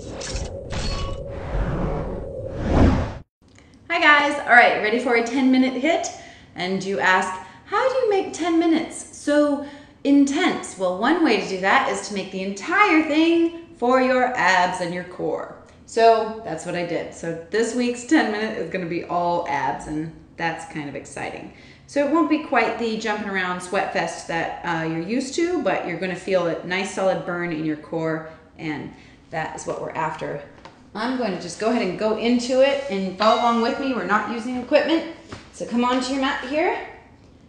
Hi guys, all right, ready for a 10 minute HIIT? And you ask, how do you make 10 minutes so intense? Well, one way to do that is to make the entire thing for your abs and your core. So that's what I did. So this week's 10 minute is gonna be all abs and that's kind of exciting. So it won't be quite the jumping around sweat fest that uh, you're used to, but you're gonna feel a nice solid burn in your core and that is what we're after. I'm going to just go ahead and go into it and follow along with me. We're not using equipment. So come onto your mat here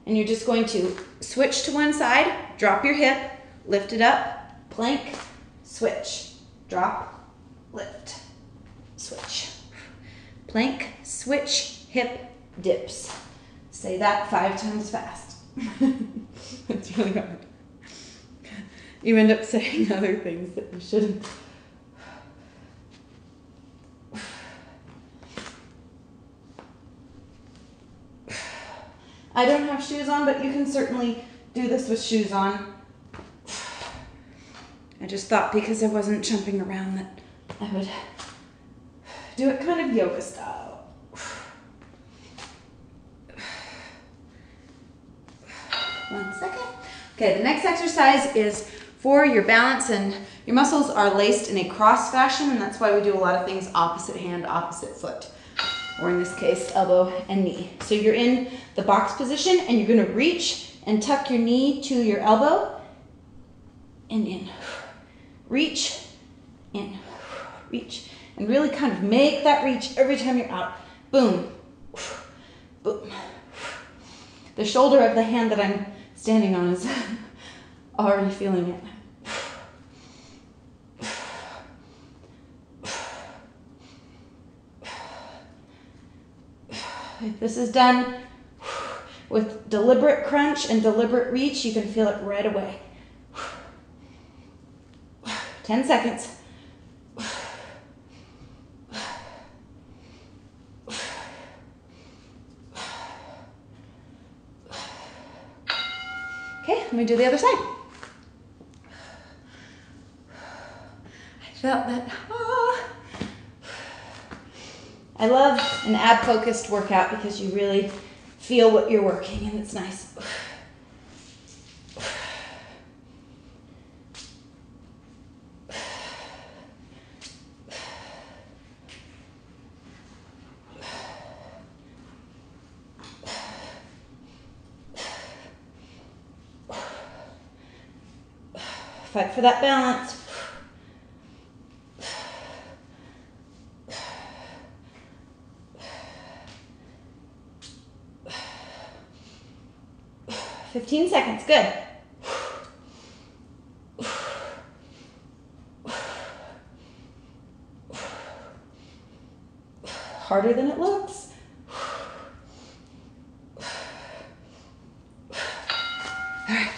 and you're just going to switch to one side, drop your hip, lift it up, plank, switch, drop, lift, switch. Plank, switch, hip, dips. Say that five times fast. it's really hard. You end up saying other things that you shouldn't. I don't have shoes on, but you can certainly do this with shoes on. I just thought because I wasn't jumping around that I would do it kind of yoga style. One second. Okay, the next exercise is for your balance and your muscles are laced in a cross fashion and that's why we do a lot of things opposite hand, opposite foot or in this case, elbow and knee. So you're in the box position and you're gonna reach and tuck your knee to your elbow and in. Reach, in, reach. And really kind of make that reach every time you're out. Boom, boom. The shoulder of the hand that I'm standing on is already feeling it. This is done with deliberate crunch and deliberate reach, you can feel it right away. 10 seconds. Okay, let me do the other side. I felt that. I love an ab focused workout because you really feel what you're working and it's nice. Fight for that balance. Fifteen seconds, good. Harder than it looks. All right.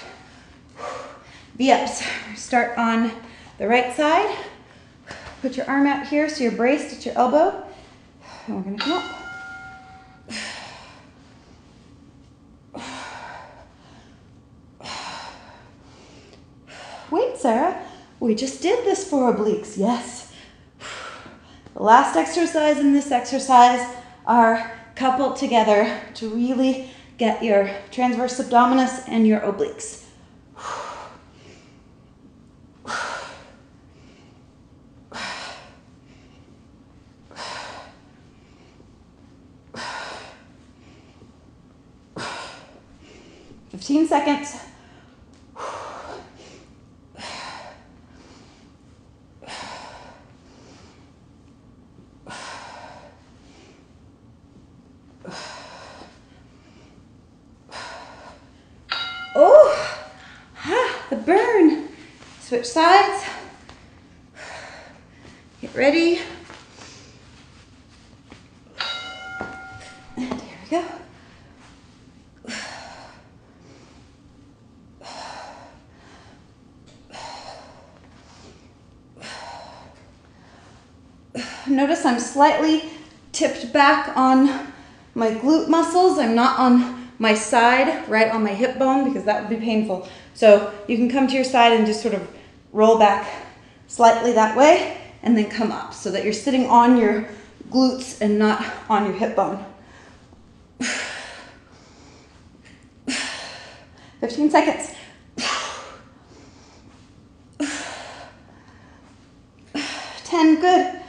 V-ups. Start on the right side. Put your arm out here so you're braced at your elbow. And we're gonna come up. Sara, we just did this for obliques, yes. The last exercise and this exercise are coupled together to really get your transverse abdominis and your obliques. Fifteen seconds. Oh, ah, the burn. Switch sides. Get ready. And here we go. Notice I'm slightly tipped back on my glute muscles. I'm not on my side, right on my hip bone, because that would be painful. So you can come to your side and just sort of roll back slightly that way. and then come up so that you're sitting on your glutes and not on your hip bone. 15 seconds. 10, good.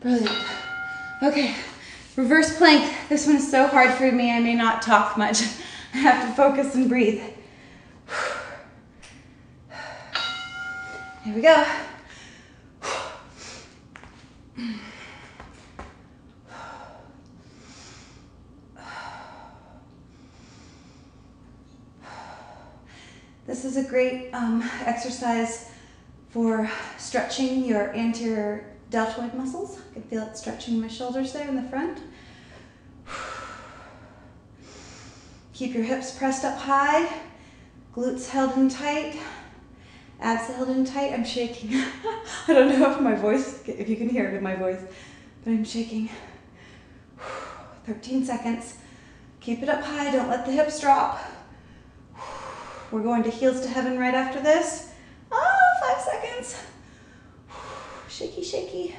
Brilliant. Okay, reverse plank. This one is so hard for me, I may not talk much. I have to focus and breathe. Here we go. This is a great um, exercise for stretching your anterior deltoid muscles. I can feel it stretching my shoulders there in the front. Keep your hips pressed up high, glutes held in tight, abs held in tight. I'm shaking. I don't know if my voice, if you can hear it in my voice, but I'm shaking. 13 seconds. Keep it up high, don't let the hips drop. We're going to heels to heaven right after this. Oh, five seconds. Shaky.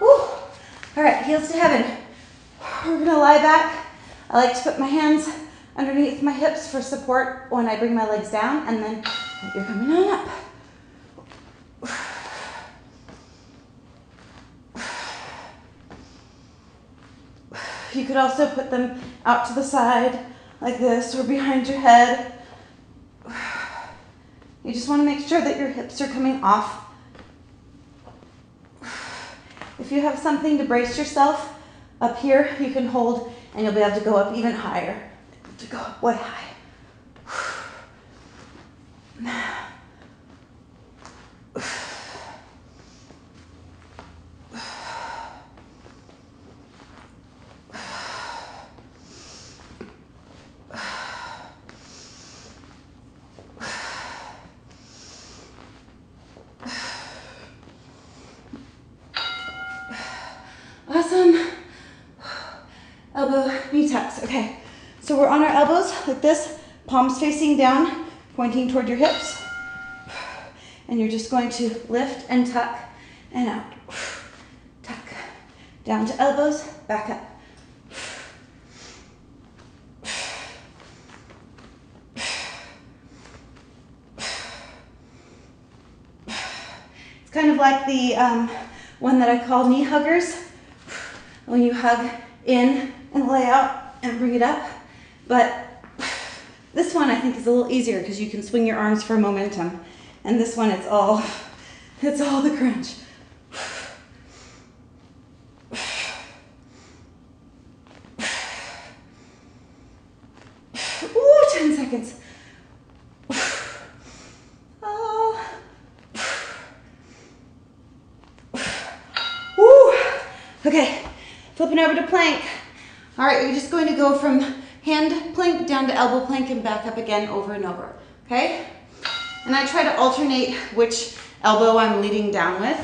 All right, heels to heaven. We're gonna lie back. I like to put my hands underneath my hips for support when I bring my legs down, and then you're coming on up. You could also put them out to the side like this or behind your head. You just want to make sure that your hips are coming off if you have something to brace yourself up here, you can hold and you'll be able to go up even higher. To go up way high. Okay, so we're on our elbows like this, palms facing down, pointing toward your hips. And you're just going to lift and tuck and out. Tuck. Down to elbows, back up. It's kind of like the um, one that I call knee huggers. When you hug in and lay out and bring it up. But this one I think is a little easier because you can swing your arms for momentum. And this one, it's all, it's all the crunch. Ooh, 10 seconds. Ah. Ooh. Okay, flipping over to plank. All right, you're just going to go from hand plank down to elbow plank and back up again over and over, okay? And I try to alternate which elbow I'm leading down with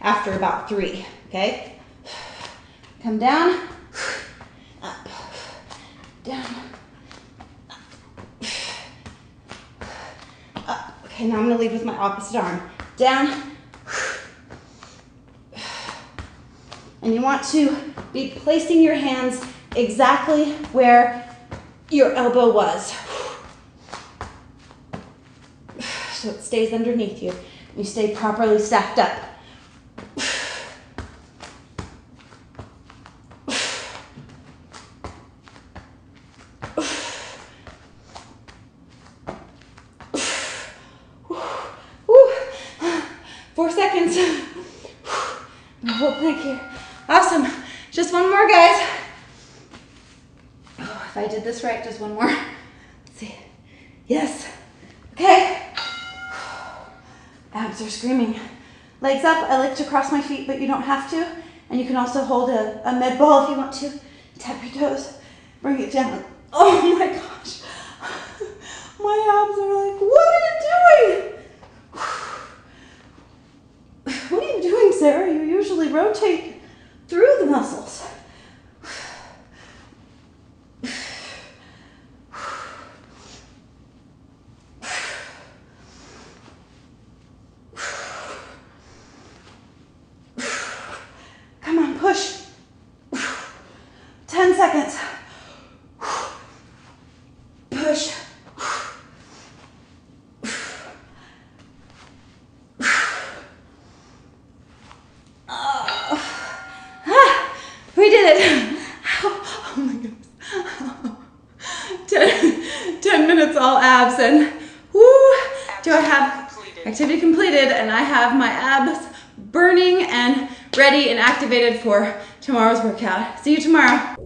after about three, okay? Come down, up, down, up. Okay, now I'm gonna lead with my opposite arm. Down, and you want to be placing your hands exactly where your elbow was. So it stays underneath you. You stay properly stacked up. Four seconds. Whole plank here. Awesome. Just one more, guys. Oh, If I did this right, just one more. Let's see. Yes. Okay. Abs are screaming. Legs up. I like to cross my feet, but you don't have to. And you can also hold a, a med ball if you want to. Tap your toes. Bring it down. Oh my gosh. My abs are like, what are you doing? What are you doing, Sara? You usually rotate through the muscles. Seconds. Push. Ah, we did it. Oh my goodness. 10, 10 minutes all abs and whoo, do I have activity completed and I have my abs burning and ready and activated for tomorrow's workout. See you tomorrow.